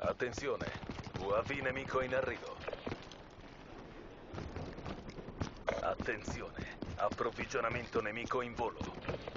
Attenzione, UAV nemico in arrivo. Attenzione, approvvigionamento nemico in volo.